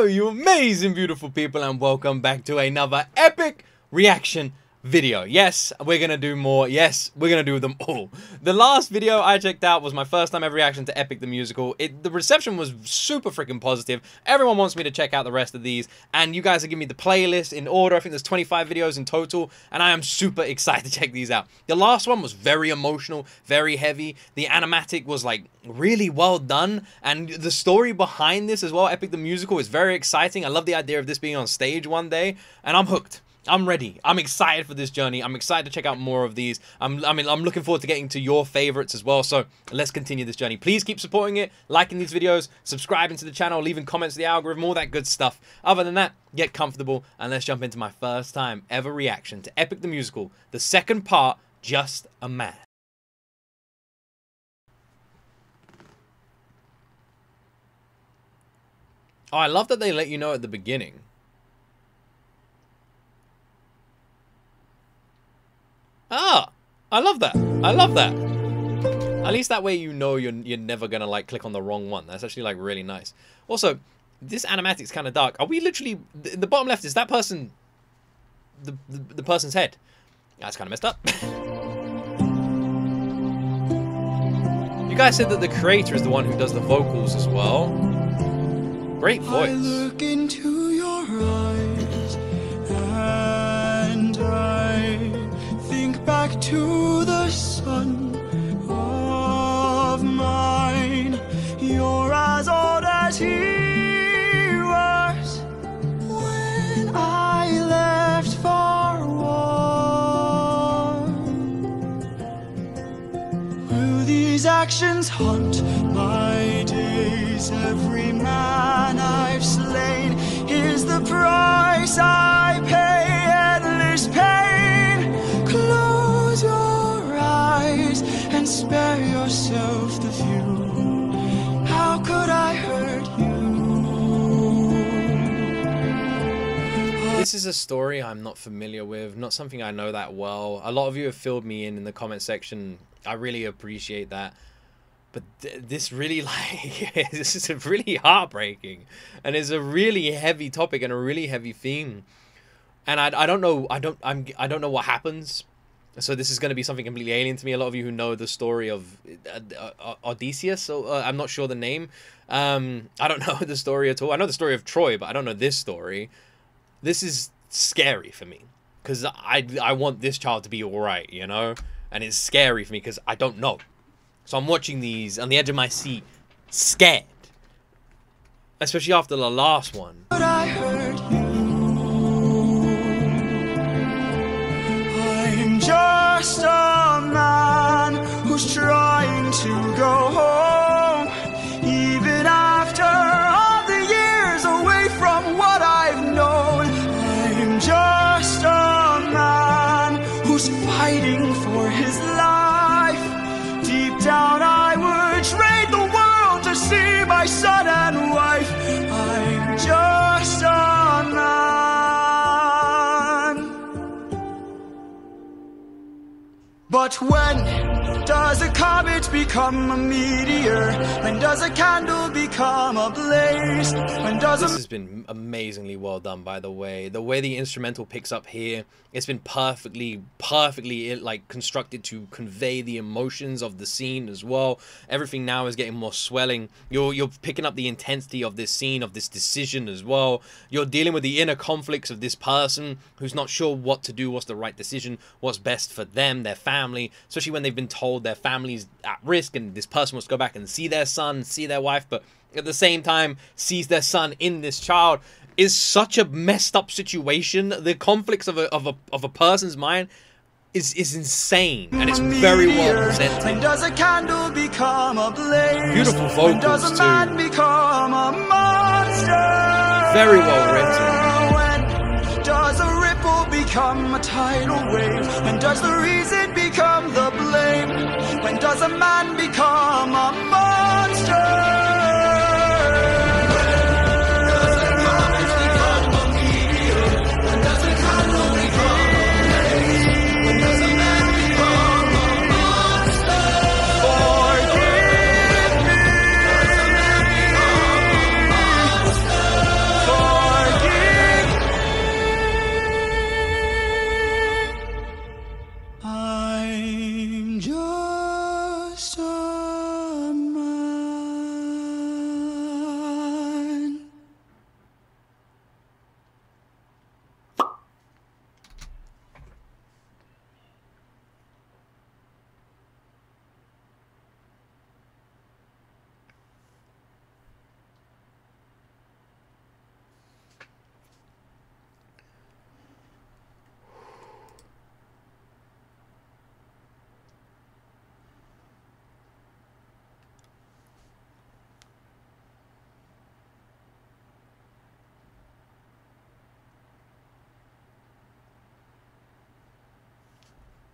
You amazing, beautiful people, and welcome back to another epic reaction video. Yes, we're gonna do more. Yes, we're gonna do them all. The last video I checked out was my first time ever reaction to Epic the Musical. It the reception was super freaking positive. Everyone wants me to check out the rest of these, and you guys are giving me the playlist in order. I think there's 25 videos in total, and I am super excited to check these out. The last one was very emotional, very heavy. The animatic was like really well done, and the story behind this as well, Epic the Musical, is very exciting. I love the idea of this being on stage one day, and I'm hooked. I'm ready. I'm excited for this journey. I'm excited to check out more of these. I'm, I mean, I'm looking forward to getting to your favorites as well. So let's continue this journey. Please keep supporting it, liking these videos, subscribing to the channel, leaving comments to the algorithm, all that good stuff. Other than that, get comfortable and let's jump into my first time ever reaction to Epic the Musical, the second part, Just a Man. Oh, I love that they let you know at the beginning. I love that. I love that. At least that way you know you're, you're never going to like click on the wrong one. That's actually like really nice. Also, this animatic's kind of dark. Are we literally... In the bottom left, is that person... The, the, the person's head? That's kind of messed up. you guys said that the creator is the one who does the vocals as well. Great voice. Actions haunt my days? Every man I've slain is the price I pay. Endless pain. Close your eyes and spare yourself the view. How could I hurt you? This is a story I'm not familiar with, not something I know that well. A lot of you have filled me in in the comment section. I really appreciate that. But th this really like this is really heartbreaking, and it's a really heavy topic and a really heavy theme. And I, I don't know I don't I'm I don't know what happens so this is going to be something completely alien to me. A lot of you who know the story of uh, uh, Odysseus, so uh, I'm not sure the name. Um, I don't know the story at all. I know the story of Troy, but I don't know this story. This is scary for me because I I want this child to be all right, you know, and it's scary for me because I don't know. So I'm watching these on the edge of my seat, scared, especially after the last one. Could I hurt you? I'm just a man who's trying to go home. Even after all the years away from what I've known, I'm just When does a comet become a meteor? When does a candle become a blaze? When does This has been amazingly well done, by the way. The way the instrumental picks up here, it's been perfectly, perfectly like constructed to convey the emotions of the scene as well. Everything now is getting more swelling. You're you're picking up the intensity of this scene, of this decision as well. You're dealing with the inner conflicts of this person who's not sure what to do, what's the right decision, what's best for them, their family, especially when they've been told their family's at risk and this person wants to go back and see their son, see their wife, but at the same time sees their son in this child is such a messed up situation. The conflicts of a of a of a person's mind is is insane and it's very well When presented. does a candle become a blaze? Beautiful When does vocals, a man too. become a monster? Very well written. Become a tidal wave? When does the reason become the blame? When does a man become a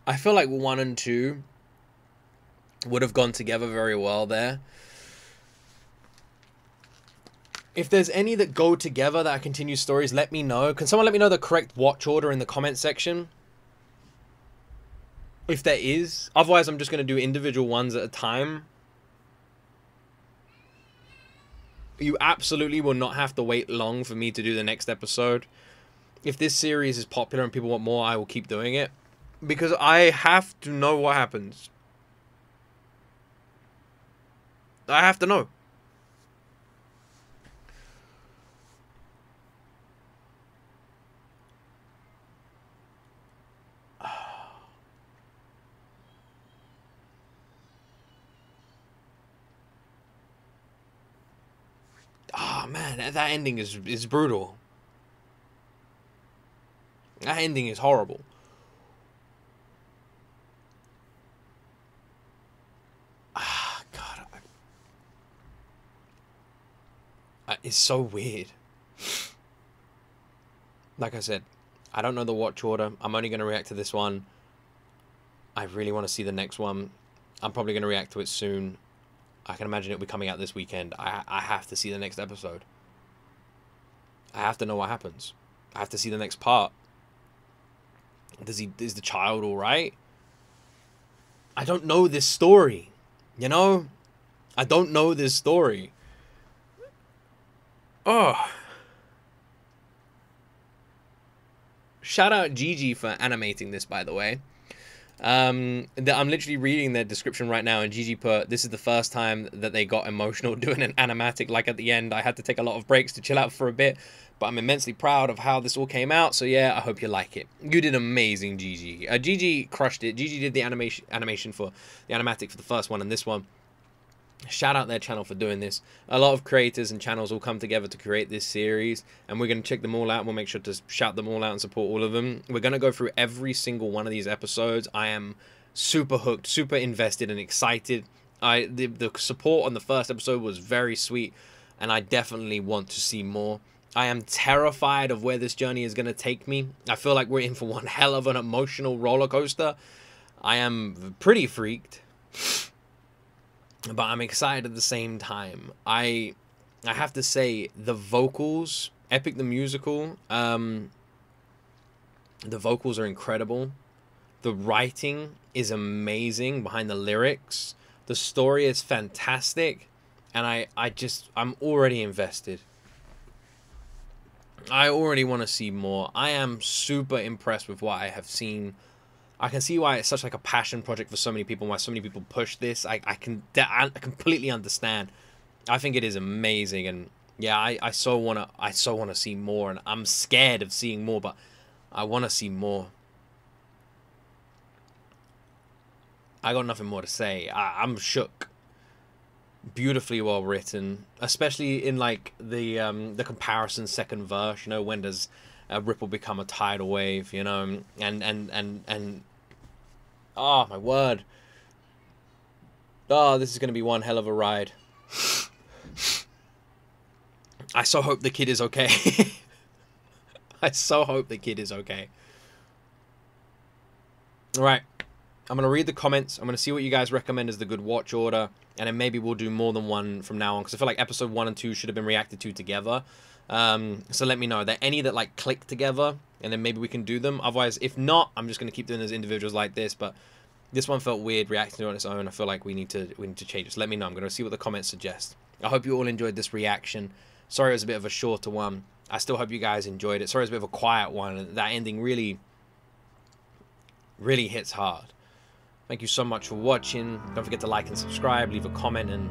I feel like one and two would have gone together very well there. If there's any that go together that are continued stories, let me know. Can someone let me know the correct watch order in the comment section? If there is. Otherwise, I'm just going to do individual ones at a time. You absolutely will not have to wait long for me to do the next episode. If this series is popular and people want more, I will keep doing it. Because I have to know what happens. I have to know. Oh man, that ending is is brutal. That ending is horrible. Ah, God. I- I- It's so weird. Like I said, I don't know the watch order. I'm only going to react to this one. I really want to see the next one. I'm probably going to react to it soon. I can imagine it'll be coming out this weekend. I I have to see the next episode. I have to know what happens. I have to see the next part. Does he is the child all right? I don't know this story. You know? I don't know this story. Oh. Shout out Gigi for animating this by the way. Um, the, I'm literally reading their description right now, and Gigi put, "This is the first time that they got emotional doing an animatic. Like at the end, I had to take a lot of breaks to chill out for a bit, but I'm immensely proud of how this all came out. So yeah, I hope you like it. You did amazing, Gigi. Uh, Gigi crushed it. Gigi did the animation animation for the animatic for the first one and this one. Shout out their channel for doing this. A lot of creators and channels all come together to create this series, and we're going to check them all out. We'll make sure to shout them all out and support all of them. We're going to go through every single one of these episodes. I am super hooked, super invested, and excited. I the, the support on the first episode was very sweet, and I definitely want to see more. I am terrified of where this journey is going to take me. I feel like we're in for one hell of an emotional roller coaster. I am pretty freaked but I'm excited at the same time. I I have to say the vocals, Epic the musical, um the vocals are incredible. The writing is amazing behind the lyrics. The story is fantastic and I I just I'm already invested. I already want to see more. I am super impressed with what I have seen I can see why it's such like a passion project for so many people. Why so many people push this. I I can I completely understand. I think it is amazing, and yeah, I I so wanna I so wanna see more, and I'm scared of seeing more, but I wanna see more. I got nothing more to say. I, I'm shook. Beautifully well written, especially in like the um the comparison second verse. You know, when does a ripple become a tidal wave? You know, and and and and oh my word. Oh, this is gonna be one hell of a ride. I so hope the kid is okay. I so hope the kid is okay. Alright. I'm going to read the comments. I'm going to see what you guys recommend as the good watch order. And then maybe we'll do more than one from now on. Because I feel like episode 1 and 2 should have been reacted to together. Um, so let me know. Are there any that like click together? And then maybe we can do them. Otherwise, if not, I'm just going to keep doing as individuals like this. But this one felt weird reacting to it on its own. I feel like we need to we need to change it. So let me know. I'm going to see what the comments suggest. I hope you all enjoyed this reaction. Sorry it was a bit of a shorter one. I still hope you guys enjoyed it. Sorry it was a bit of a quiet one. That ending really, really hits hard. Thank you so much for watching. Don't forget to like and subscribe, leave a comment, and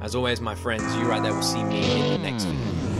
as always, my friends, you right there will see me in the next video.